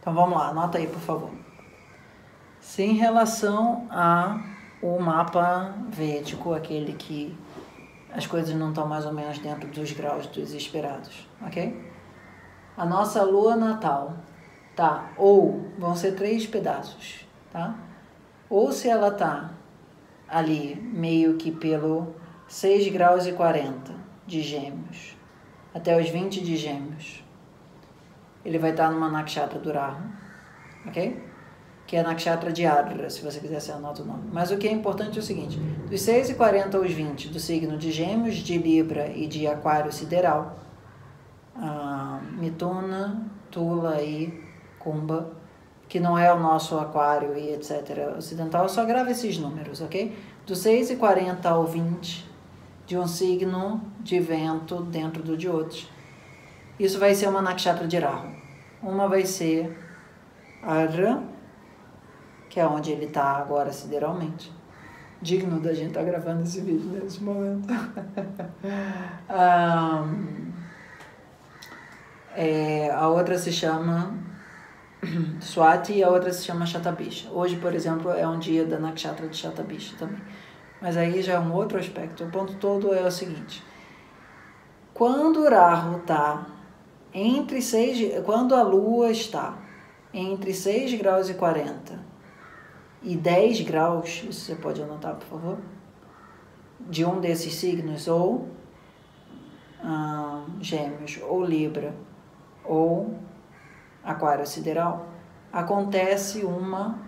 Então vamos lá, anota aí, por favor. Se em relação a o mapa védico, aquele que as coisas não estão mais ou menos dentro dos graus dos esperados, ok? A nossa lua natal, tá? Ou vão ser três pedaços, tá? Ou se ela tá ali meio que pelo 6 graus e 40 de gêmeos até os 20 de gêmeos, ele vai estar numa nakshatra do Rahu, ok? Que é nakshatra de Adra, se você quiser você anota o nome. Mas o que é importante é o seguinte, dos 6 e 40 aos 20 do signo de gêmeos, de Libra e de aquário sideral, ah, Mituna, Tula e Kumba, que não é o nosso aquário e etc. ocidental, só grava esses números, ok? Do 6 e 40 ao 20 de um signo de vento dentro do de outros. Isso vai ser uma nakshatra de Rahu. Uma vai ser Arra, que é onde ele está agora sideralmente. Digno da gente estar tá gravando esse vídeo nesse momento. um, é, a outra se chama Swati e a outra se chama Shatabisha. Hoje, por exemplo, é um dia da nakshatra de Shatabisha também. Mas aí já é um outro aspecto. O ponto todo é o seguinte: quando o Rahu está entre 6, quando a Lua está entre 6 graus e 40 e 10 graus, isso você pode anotar, por favor, de um desses signos, ou Gêmeos, ou Libra, ou Aquário Sideral, acontece uma.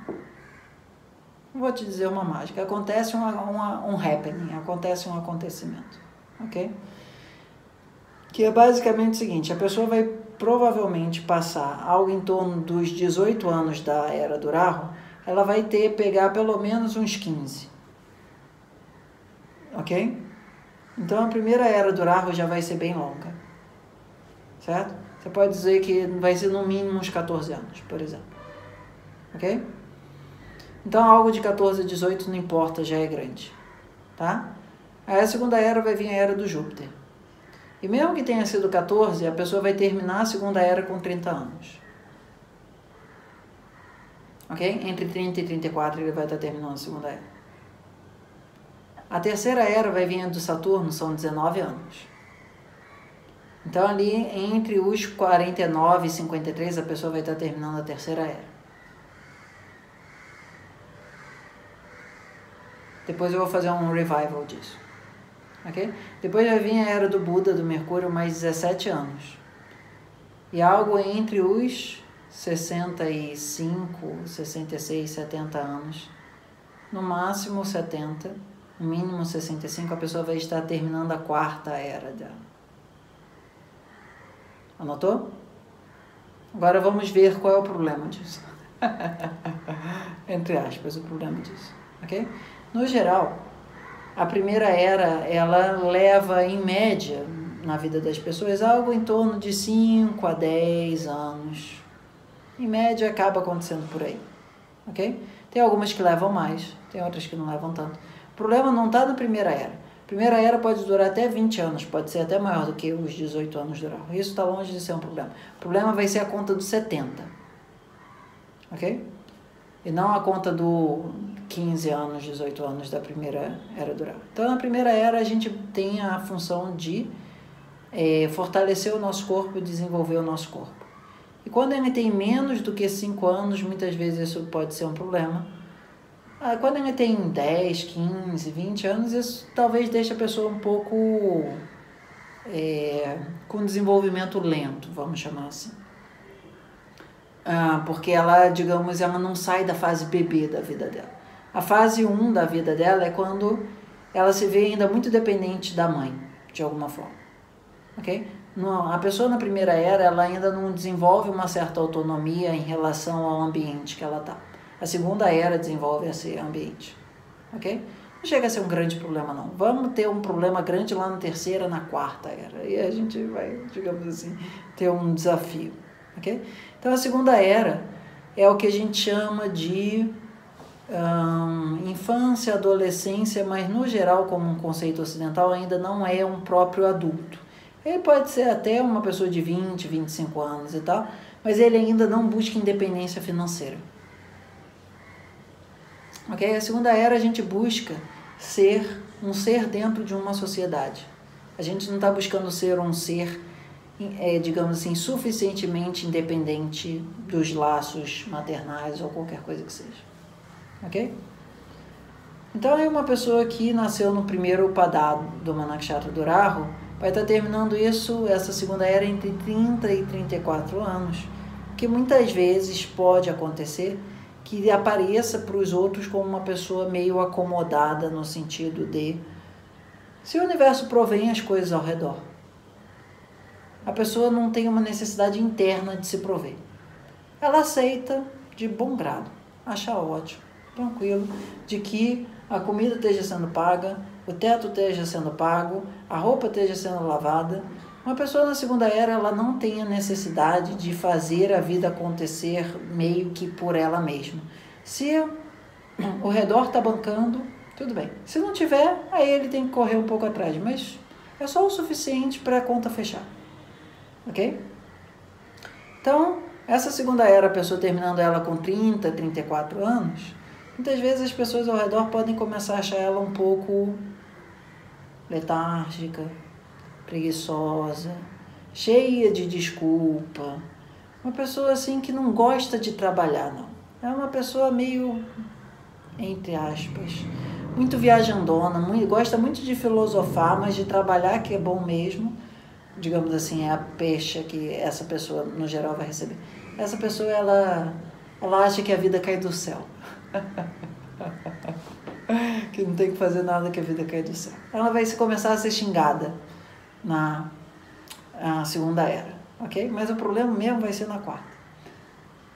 Vou te dizer uma mágica. Acontece uma, uma, um happening, acontece um acontecimento. Ok? que é basicamente o seguinte: a pessoa vai provavelmente passar algo em torno dos 18 anos da era do Rahu, ela vai ter pegar pelo menos uns 15. Ok? Então a primeira era do Rahu já vai ser bem longa. Certo? Você pode dizer que vai ser no mínimo uns 14 anos, por exemplo. Ok? Então algo de 14 a 18 não importa, já é grande. Tá? Aí a segunda era vai vir a era do Júpiter. E mesmo que tenha sido 14, a pessoa vai terminar a segunda era com 30 anos. Ok? Entre 30 e 34 ele vai estar terminando a segunda era. A terceira era vai vir do Saturno, são 19 anos. Então, ali entre os 49 e 53, a pessoa vai estar terminando a terceira era. Depois eu vou fazer um revival disso ok? Depois já vinha a era do Buda, do Mercúrio, mais 17 anos. E algo entre os 65, 66, 70 anos, no máximo 70, no mínimo 65, a pessoa vai estar terminando a quarta era dela. Anotou? Agora vamos ver qual é o problema disso. Entre aspas, o problema disso, ok? No geral, a primeira era, ela leva em média na vida das pessoas algo em torno de 5 a 10 anos. Em média acaba acontecendo por aí. OK? Tem algumas que levam mais, tem outras que não levam tanto. O problema não está na primeira era. Primeira era pode durar até 20 anos, pode ser até maior do que os 18 anos duraram. Isso está longe de ser um problema. O problema vai ser a conta dos 70. Ok? E não a conta do 15 anos, 18 anos da primeira era do Ra. Então, na primeira era, a gente tem a função de é, fortalecer o nosso corpo e desenvolver o nosso corpo. E quando ele tem menos do que 5 anos, muitas vezes isso pode ser um problema. Ah, quando ele tem 10, 15, 20 anos, isso talvez deixe a pessoa um pouco é, com desenvolvimento lento, vamos chamar assim. Ah, porque ela, digamos, ela não sai da fase bebê da vida dela. A fase 1 da vida dela é quando ela se vê ainda muito dependente da mãe, de alguma forma. Ok? a pessoa na primeira era, ela ainda não desenvolve uma certa autonomia em relação ao ambiente que ela está. A segunda era desenvolve esse ambiente. Ok? Não chega a ser um grande problema, não. Vamos ter um problema grande lá na terceira, na quarta era. E a gente vai, digamos assim, ter um desafio. Ok? Então a segunda era é o que a gente chama de hum, infância, adolescência, mas no geral, como um conceito ocidental, ainda não é um próprio adulto. Ele pode ser até uma pessoa de 20, 25 anos e tal, mas ele ainda não busca independência financeira. Ok? A segunda era a gente busca ser um ser dentro de uma sociedade. A gente não está buscando ser um ser, é, digamos assim, suficientemente independente dos laços maternais ou qualquer coisa que seja. Ok? Então, é uma pessoa que nasceu no primeiro padá do Manakshatra Rahu, vai estar tá terminando isso, essa segunda era, entre 30 e 34 anos, que muitas vezes pode acontecer que apareça para os outros como uma pessoa meio acomodada no sentido de se o universo provém as coisas ao redor, a pessoa não tem uma necessidade interna de se prover. Ela aceita de bom grado, acha ótimo, tranquilo, de que a comida esteja sendo paga, o teto esteja sendo pago, a roupa esteja sendo lavada. Uma pessoa na segunda era, ela não tem a necessidade de fazer a vida acontecer meio que por ela mesma. Se o redor está bancando, tudo bem. Se não tiver, aí ele tem que correr um pouco atrás, mas é só o suficiente para a conta fechar. Ok? Então, essa segunda era, a pessoa terminando ela com 30, 34 anos, muitas vezes as pessoas ao redor podem começar a achar ela um pouco letárgica, preguiçosa, cheia de desculpa. Uma pessoa assim que não gosta de trabalhar, não. É uma pessoa meio, entre aspas, muito viajandona, muito, gosta muito de filosofar, mas de trabalhar que é bom mesmo. Digamos assim, é a peixe que essa pessoa, no geral, vai receber. Essa pessoa, ela, ela acha que a vida cai do céu. que não tem que fazer nada que a vida cai do céu. Ela vai começar a ser xingada na, segunda era, ok? Mas o problema mesmo vai ser na quarta.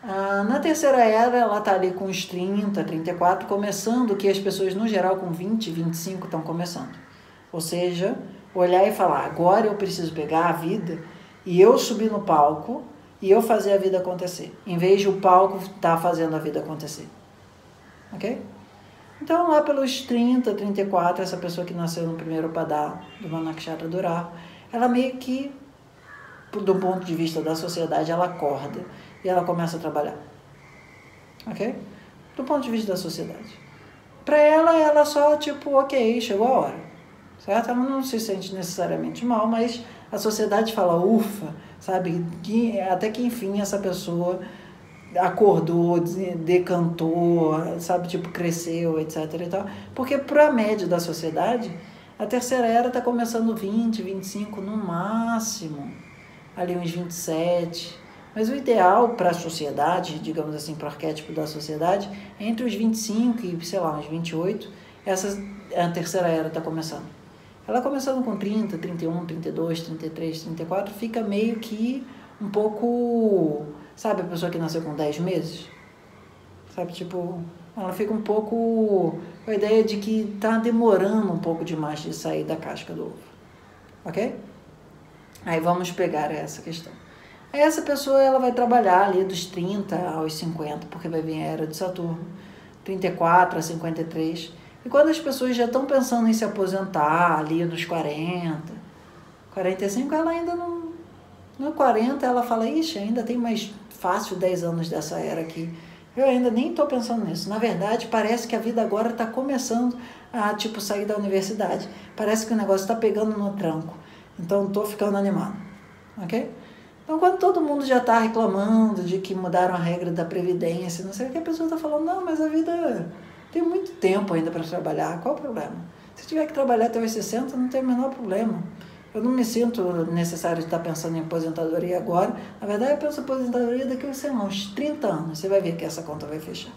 Ah, na terceira era, ela está ali com uns 30, 34, começando, que as pessoas no geral com 20, 25 estão começando. Ou seja, olhar e falar: agora eu preciso pegar a vida e eu subir no palco e eu fazer a vida acontecer, em vez de o palco estar tá fazendo a vida acontecer. Ok? Então, lá pelos 30, 34, essa pessoa que nasceu no primeiro padá do Manakshatra Durar, ela meio que, do ponto de vista da sociedade, ela acorda e ela começa a trabalhar. Ok? Do ponto de vista da sociedade. Para ela, ela só, tipo, ok, chegou a hora. Certo? Ela não se sente necessariamente mal, mas a sociedade fala, ufa, sabe? Que, até que enfim essa pessoa acordou, decantou, sabe? Tipo, cresceu, etc. E tal. Porque para a média da sociedade, a terceira era está começando 20, 25 no máximo, ali uns 27. Mas o ideal para a sociedade, digamos assim, para o arquétipo da sociedade, é entre os 25 e, sei lá, uns 28, essa, a terceira era está começando. Ela começando com 30, 31, 32, 33, 34, fica meio que um pouco. Sabe a pessoa que nasceu com 10 meses? Sabe, tipo, ela fica um pouco com a ideia de que está demorando um pouco demais de sair da casca do ovo. Ok? Aí vamos pegar essa questão. Aí essa pessoa ela vai trabalhar ali dos 30 aos 50, porque vai vir a era de Saturno, 34 a 53. E quando as pessoas já estão pensando em se aposentar ali nos 40, 45, ela ainda não. No 40 ela fala, ixi, ainda tem mais fácil 10 anos dessa era aqui. Eu ainda nem estou pensando nisso. Na verdade, parece que a vida agora está começando a tipo sair da universidade. Parece que o negócio está pegando no tranco. Então estou ficando animado. Ok? Então, quando todo mundo já está reclamando de que mudaram a regra da Previdência, não sei o que, a pessoa está falando, não, mas a vida tem muito tempo ainda para trabalhar, qual o problema? Se tiver que trabalhar até os 60, não tem o menor problema. Eu não me sinto necessário estar pensando em aposentadoria agora. Na verdade, eu penso em aposentadoria daqui a, sei lá, uns 30 anos. Você vai ver que essa conta vai fechar.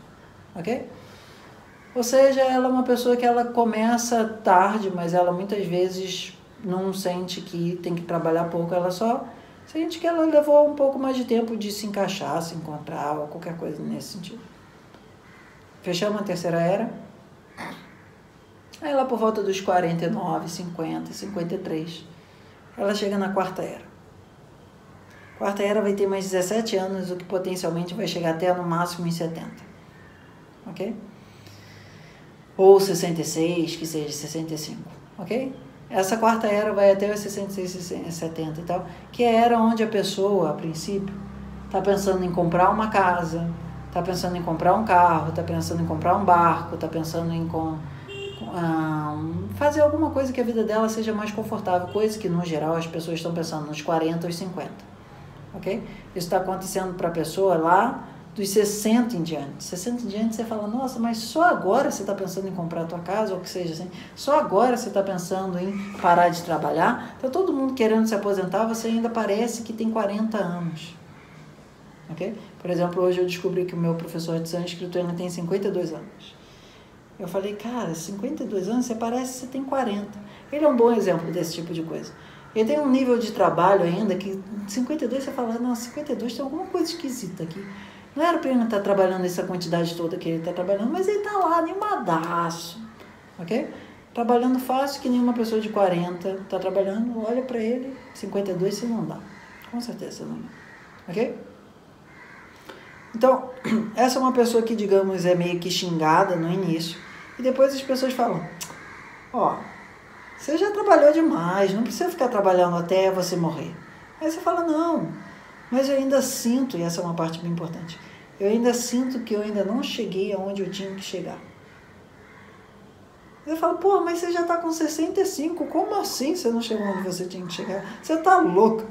Ok? Ou seja, ela é uma pessoa que ela começa tarde, mas ela muitas vezes não sente que tem que trabalhar pouco. Ela só Sente que ela levou um pouco mais de tempo de se encaixar, se encontrar, ou qualquer coisa nesse sentido. Fechamos a terceira era. Aí lá por volta dos 49, 50, 53, ela chega na quarta era. Quarta era vai ter mais 17 anos, o que potencialmente vai chegar até no máximo em 70. Ok? Ou 66, que seja 65, ok? Essa quarta era vai até os 66, 70 e tal, que é era onde a pessoa, a princípio, está pensando em comprar uma casa, está pensando em comprar um carro, está pensando em comprar um barco, está pensando em um, fazer alguma coisa que a vida dela seja mais confortável, coisa que no geral as pessoas estão pensando nos 40 ou 50, ok? Isso está acontecendo para a pessoa lá dos 60 em diante. 60 em diante você fala, nossa, mas só agora você está pensando em comprar a tua casa, ou que seja assim, só agora você está pensando em parar de trabalhar, está todo mundo querendo se aposentar, você ainda parece que tem 40 anos. Ok? Por exemplo, hoje eu descobri que o meu professor de sânscrito ainda tem 52 anos. Eu falei, cara, 52 anos, você parece que você tem 40. Ele é um bom exemplo desse tipo de coisa. Ele tem um nível de trabalho ainda que 52 você fala, não, 52 tem alguma coisa esquisita aqui. Não era para ele estar trabalhando essa quantidade toda que ele está trabalhando, mas ele está lá animadaço, ok? Trabalhando fácil que nenhuma pessoa de 40 está trabalhando, olha para ele, 52 você não dá, com certeza não dá, ok? Então, essa é uma pessoa que, digamos, é meio que xingada no início, e depois as pessoas falam, ó, você já trabalhou demais, não precisa ficar trabalhando até você morrer. Aí você fala, não, mas eu ainda sinto, e essa é uma parte bem importante, eu ainda sinto que eu ainda não cheguei aonde eu tinha que chegar. Eu falo, pô, mas você já está com 65, como assim você não chegou onde você tinha que chegar? Você está louco.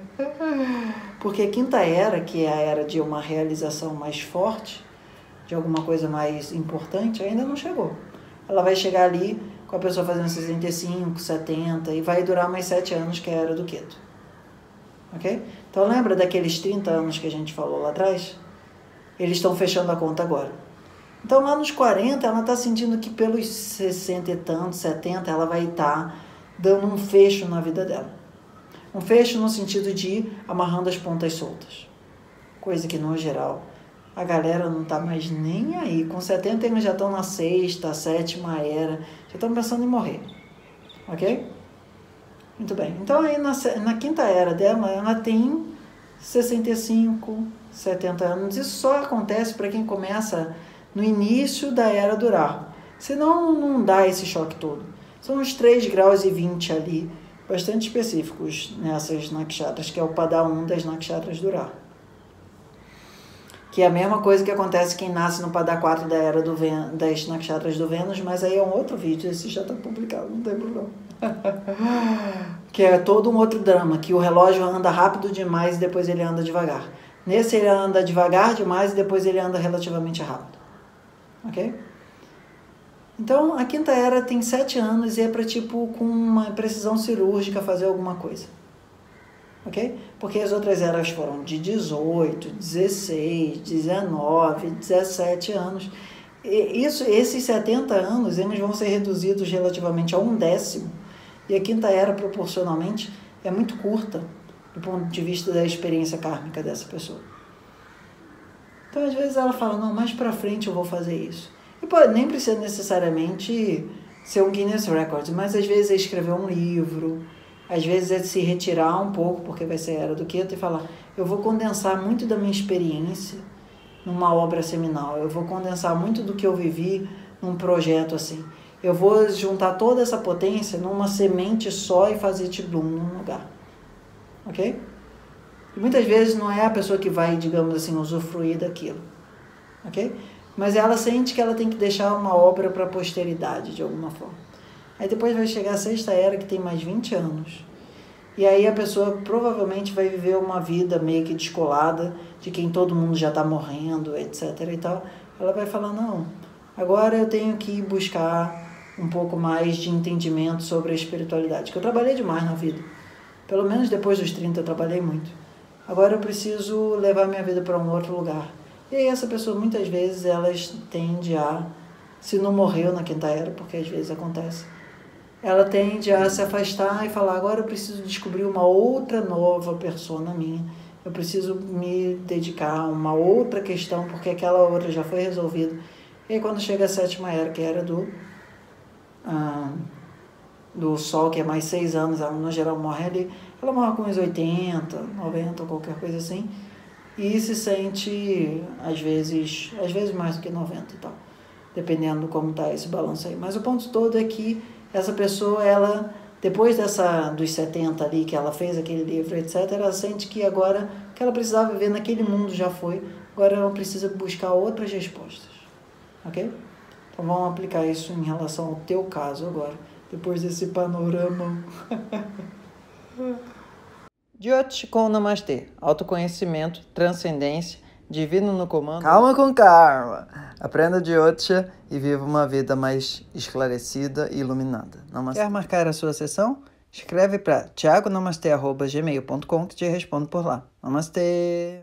Porque a quinta era, que é a era de uma realização mais forte, de alguma coisa mais importante, ainda não chegou. Ela vai chegar ali com a pessoa fazendo 65, 70 e vai durar mais 7 anos, que é a era do Keto. Ok? Então lembra daqueles 30 anos que a gente falou lá atrás? Eles estão fechando a conta agora. Então lá nos 40 ela está sentindo que pelos 60 e tantos, 70, ela vai estar tá dando um fecho na vida dela. Um fecho no sentido de amarrando as pontas soltas. Coisa que no geral a galera não está mais nem aí. Com 70 eles já estão na sexta, sétima era, já estão pensando em morrer. Ok? Muito bem. Então, aí na, na quinta era dela, ela tem 65, 70 anos. Isso só acontece para quem começa no início da era do Rahu. Senão, não dá esse choque todo. São uns 3 graus e 20 ali, bastante específicos nessas nakshatras, que é o pada 1 das nakshatras do Rahu. Que é a mesma coisa que acontece quem nasce no pada 4 da era do Ven das nakshatras do Vênus, mas aí é um outro vídeo, esse já está publicado, não tem problema. que é todo um outro drama, que o relógio anda rápido demais e depois ele anda devagar. Nesse ele anda devagar demais e depois ele anda relativamente rápido. Ok? Então, a quinta era tem sete anos e é para, tipo, com uma precisão cirúrgica fazer alguma coisa. Ok? Porque as outras eras foram de 18, 16, 19, 17 anos. E isso, esses 70 anos, eles vão ser reduzidos relativamente a um décimo e a quinta era, proporcionalmente, é muito curta do ponto de vista da experiência kármica dessa pessoa. Então, às vezes ela fala, não, mais para frente eu vou fazer isso. E pode, nem precisa necessariamente ser um Guinness Records, mas às vezes é escrever um livro, às vezes é se retirar um pouco, porque vai ser a era do Keto, e falar, eu vou condensar muito da minha experiência numa obra seminal, eu vou condensar muito do que eu vivi num projeto assim eu vou juntar toda essa potência numa semente só e fazer bloom num lugar. Ok? E muitas vezes não é a pessoa que vai, digamos assim, usufruir daquilo. Ok? Mas ela sente que ela tem que deixar uma obra para a posteridade, de alguma forma. Aí depois vai chegar a sexta era, que tem mais 20 anos. E aí a pessoa provavelmente vai viver uma vida meio que descolada, de quem todo mundo já está morrendo, etc. e tal. Ela vai falar, não, agora eu tenho que buscar um pouco mais de entendimento sobre a espiritualidade, que eu trabalhei demais na vida. Pelo menos depois dos 30 eu trabalhei muito. Agora eu preciso levar minha vida para um outro lugar. E aí essa pessoa muitas vezes elas tende a se não morreu na quinta era, porque às vezes acontece, ela tende a se afastar e falar: agora eu preciso descobrir uma outra nova persona minha. Eu preciso me dedicar a uma outra questão, porque aquela outra já foi resolvida. E aí, quando chega a sétima era, que era do ah, do Sol, que é mais seis anos, ela no geral morre ali, ela morre com uns 80, 90, qualquer coisa assim, e se sente, às vezes, às vezes mais do que 90 e tal, dependendo como está esse balanço aí. Mas o ponto todo é que essa pessoa, ela depois dessa dos 70 ali que ela fez aquele livro, etc, ela sente que agora que ela precisava viver naquele mundo já foi, agora ela precisa buscar outras respostas. OK? Então vamos aplicar isso em relação ao teu caso agora, depois desse panorama. Jyoti com Namastê, autoconhecimento, transcendência, divino no comando. Calma com calma. Aprenda Jyotisha e viva uma vida mais esclarecida e iluminada. Namastê. Quer marcar a sua sessão? Escreve para thiagonamastê.gmail.com que te respondo por lá. Namastê!